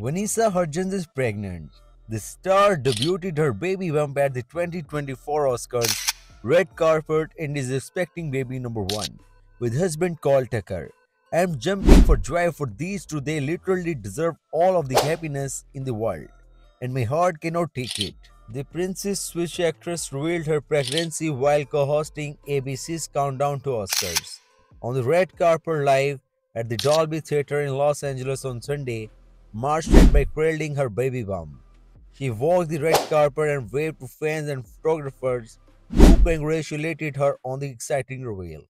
Vanessa Hudgens is pregnant. The star debuted her baby bump at the 2024 Oscars red carpet and is expecting baby number one with husband Cole Tucker. I am jumping for joy for these two. They literally deserve all of the happiness in the world, and my heart cannot take it. The Princess Switch actress revealed her pregnancy while co-hosting ABC's Countdown to Oscars. On the red carpet live at the Dolby Theatre in Los Angeles on Sunday, marched by cradling her baby bump. She walked the red carpet and waved to fans and photographers who congratulated her on the exciting reveal.